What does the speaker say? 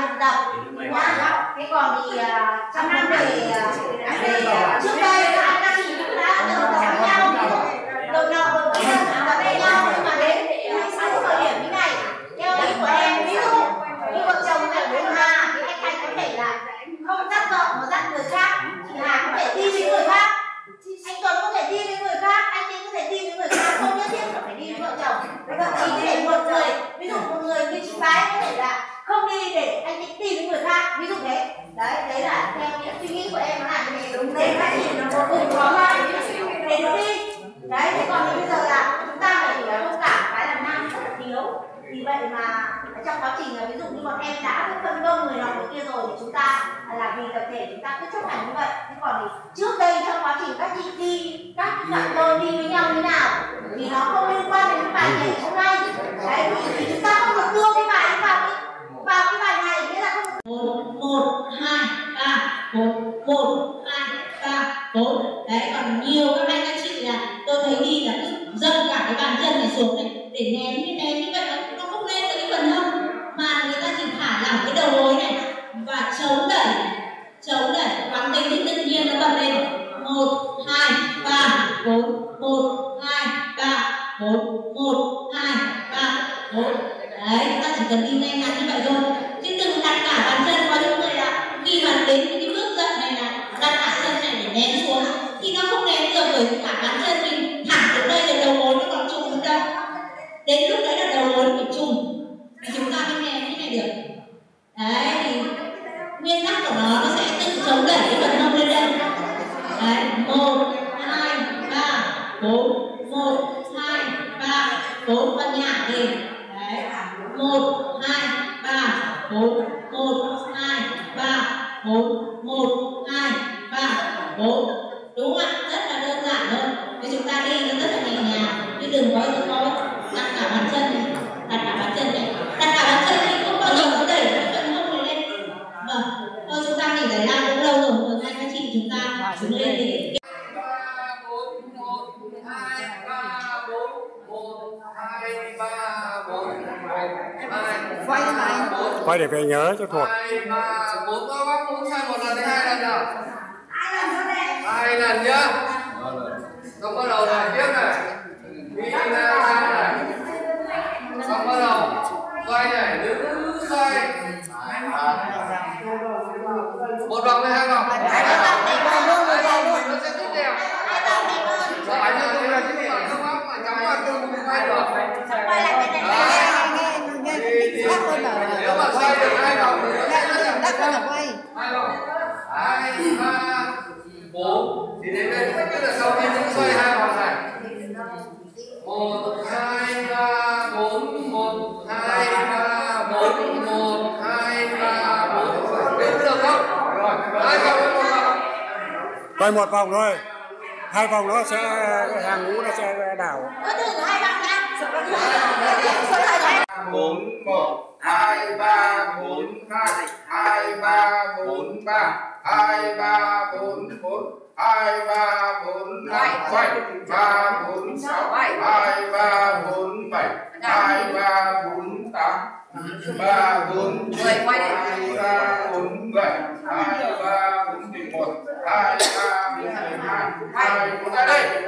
luyện tập nhá thế còn thì trong à, về à, trước đây là các chị cũng đã từng tập với nhau đột ngột đột ngột tập với nhau nhưng mà đến sau thời điểm như này theo ý của em ví dụ như vợ chồng ở bên Hà thì anh Thành có thể là không dắt vợ mà dắt người khác thì Hà có thể đi với người khác anh Tuấn có thể đi với người khác anh Tiến có thể đi với người khác không nhất thiết phải đi với vợ chồng thậm chí có thể một người ví dụ một người như chị gái có thể là không đi với người khác ví dụ thế. Đấy đấy là theo những suy nghĩ của em nó là như thế đúng để các chị nó cùng có lại để nó đi. Đấy thế còn thì bây giờ là chúng ta phải chỉ là thông cảm cái là nam rất là thiếu. Vì vậy mà trong quá trình là ví dụ như bọn em đã phân công người nọ người kia rồi thì chúng ta là vì tập thể chúng ta cứ chấp hành như vậy. Thế còn thì trước đây trong quá trình các chị đi các cặp đôi đi với nhau như nào thì nó không liên quan đến cái bài nhảy hôm nay đấy thì, thì chúng ta không được đưa cái bài ấy vào cái vào cái bài này nghĩa là không được một một hai ba bốn một hai ba bốn đấy còn nhiều các anh các chị là tôi thấy đi là cứ dâng cả cái bàn chân này xuống này để ném như ném như vậy nó, không lên được cái phần hông. Mà người ta chỉ thả lỏng cái đầu gối này và chống đẩy chống đẩy quán tính thì tự nhiên nó bật lên. Một hai ba. Bốn. Một hai ba. Bốn. Một hai ba. Bốn. Đấy ta chỉ cần đi ngay ngắn như vậy thôi. Chứ đừng đặt cả bàn chân có những người là khi mà đến cái bước giận này là đặt cả chân này để ném xuống thì nó không ném được bởi cả bàn chân mình thẳng đến đây rồi đầu gối nó còn trùng xuống đâu đến lúc đấy là đầu gối phải trùng thì chúng ta mới ném như này được đấy thì nguyên tắc của nó nó sẽ tự chống đẩy cái phần hông lên đây đấy một hai ba bốn một hai ba bốn con nhả lên đấy một, hai, ba, bốn, một, hai, ba, bốn, một, hai, ba, bốn. Đúng không ạ? Rất là đơn giản thôi. Thì chúng ta đi nó rất là nhẹ nhàng. Chứ đừng có đừng có đặt cả bàn chân này, đặt cả bàn chân này. Đặt cả bàn chân thì không bao giờ có đẩy cái phần hông này lên. Vâng. Thôi chúng ta nghỉ giải lao cũng lâu rồi. Rồi hai các chị chúng ta chúng lên quay lại quay để về nhớ cho thuộc. Hai ba bốn. Tôi bác muốn sang một lần hay hai lần nào hai lần nhá. Xong bắt đầu lại tiếp này. Đi ra ra này xong bắt đầu quay này đứng xoay một vòng hay hai vòng nó sẽ tốt đẹp Rồi, anh cho tôi là cái gì ở trong óc mà chóng mặt tôi cũng quay được quay lại cái này nghe nghe nghe bác ơi bảo là nếu mà xoay được hai vòng thì nó sẽ rất là bác ơi là quay hai vòng hai ba bốn thì đến đây tức là sau khi chúng xoay hai vòng này một hai ba bốn một hai ba bốn một hai ba bốn đến được không rồi hai vòng một vòng quay một vòng thôi. Hai vòng nó sẽ hàng ngũ nó sẽ đảo. Bốn một hai ba bốn hai hai ba bốn ba. Hai ba bốn bốn. Hai ba bốn năm bảy. Ba bốn sáu. Hai ba bốn bảy. Hai ba bốn tám. Ba bốn chín. Hai ba bốn bảy. Hai ba bốn mười một. Hai ba bốn mười hai hai bốn